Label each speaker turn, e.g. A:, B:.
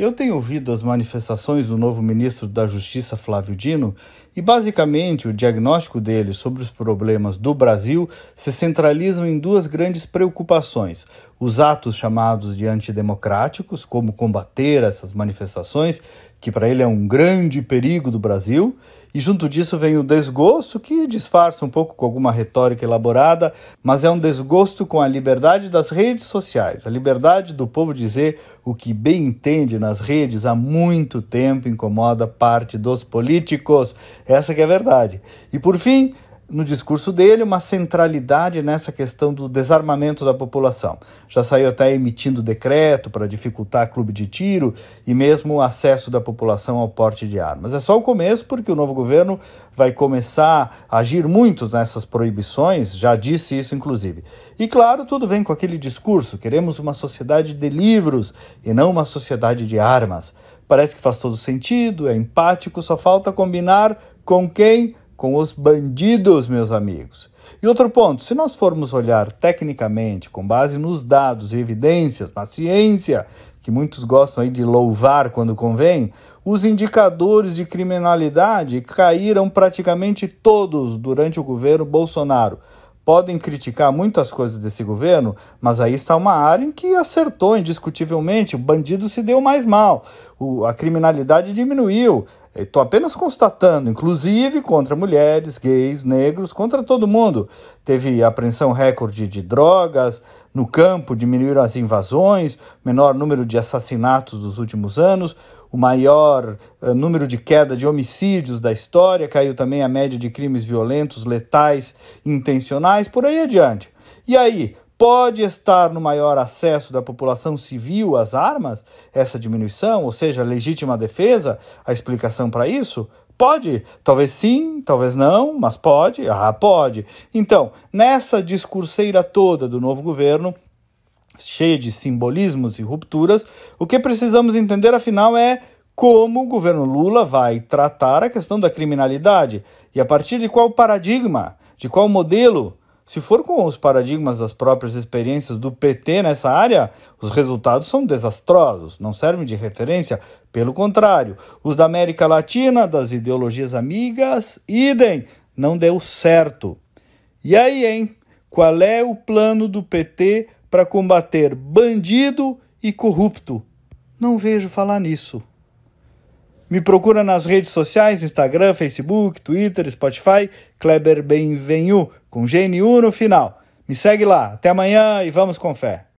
A: Eu tenho ouvido as manifestações do novo ministro da Justiça, Flávio Dino, e basicamente o diagnóstico dele sobre os problemas do Brasil se centralizam em duas grandes preocupações: os atos chamados de antidemocráticos, como combater essas manifestações, que para ele é um grande perigo do Brasil, e junto disso vem o desgosto, que disfarça um pouco com alguma retórica elaborada, mas é um desgosto com a liberdade das redes sociais, a liberdade do povo dizer o que bem entende nas redes há muito tempo incomoda parte dos políticos. Essa que é a verdade. E por fim, no discurso dele uma centralidade nessa questão do desarmamento da população. Já saiu até emitindo decreto para dificultar clube de tiro e mesmo o acesso da população ao porte de armas. É só o começo, porque o novo governo vai começar a agir muito nessas proibições, já disse isso inclusive. E claro, tudo vem com aquele discurso: queremos uma sociedade de livros e não uma sociedade de armas. Parece que faz todo sentido, é empático, só falta combinar com quem com os bandidos, meus amigos. E outro ponto, se nós formos olhar tecnicamente, com base nos dados e evidências, na ciência, que muitos gostam aí de louvar quando convém, os indicadores de criminalidade caíram praticamente todos durante o governo Bolsonaro. Podem criticar muitas coisas desse governo, mas aí está uma área em que acertou indiscutivelmente. O bandido se deu mais mal, o, a criminalidade diminuiu, Estou apenas constatando, inclusive contra mulheres, gays, negros, contra todo mundo. Teve apreensão recorde de drogas, no campo diminuíram as invasões, menor número de assassinatos dos últimos anos, o maior uh, número de queda de homicídios da história, caiu também a média de crimes violentos, letais, intencionais, por aí adiante. E aí, pode estar no maior acesso da população civil às armas, essa diminuição, ou seja, legítima defesa, a explicação para isso? Pode, talvez sim, talvez não, mas pode, ah, pode. Então, nessa discurseira toda do novo governo, cheia de simbolismos e rupturas, o que precisamos entender afinal é como o governo Lula vai tratar a questão da criminalidade e a partir de qual paradigma, de qual modelo se for com os paradigmas das próprias experiências do PT nessa área, os resultados são desastrosos, não servem de referência. Pelo contrário, os da América Latina, das ideologias amigas, idem, não deu certo. E aí, hein? Qual é o plano do PT para combater bandido e corrupto? Não vejo falar nisso. Me procura nas redes sociais, Instagram, Facebook, Twitter, Spotify, Kleber Benvenu, com GNU no final. Me segue lá. Até amanhã e vamos com fé.